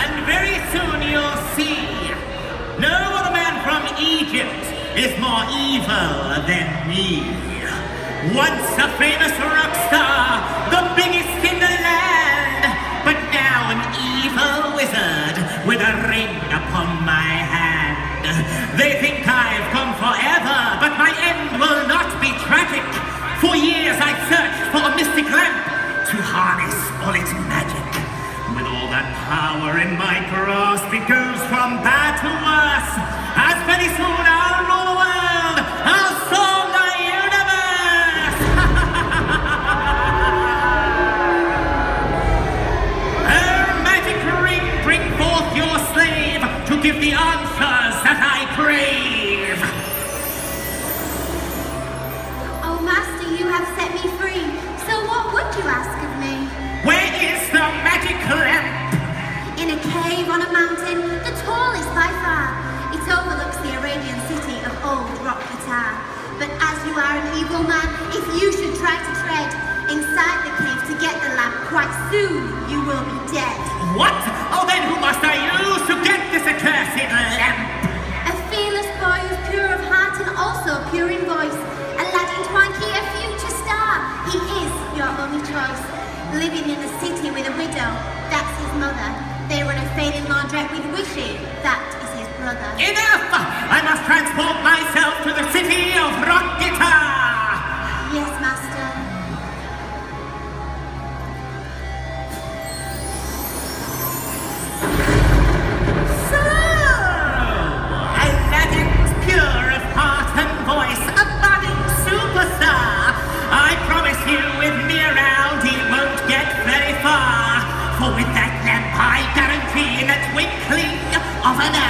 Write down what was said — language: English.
and very soon you'll see. No other man from Egypt is more evil than me. Once a famous rock star, the biggest in the land, but now an evil wizard with a ring upon my hand. They think I've gone forever, power in my grasp, it goes from bad to worse. As very soon I'll rule the world, I'll solve the universe. Her oh, magic ring, bring forth your slave to give the answers that I crave. Oh, Master, you have on a mountain, the tallest by far. It overlooks the Arabian city of old Rock Geetar. But as you are an evil man, if you should try to tread inside the cave to get the lamp, quite soon you will be dead. What? Oh, then who must I use to get this accursed lamp? A fearless boy who's pure of heart and also pure in voice. Aladdin Twanky, a future star. He is your only choice. Living in the city with a widow, that's his mother. They run a failing laundrette with that is his brother. Enough! I must transport the Phá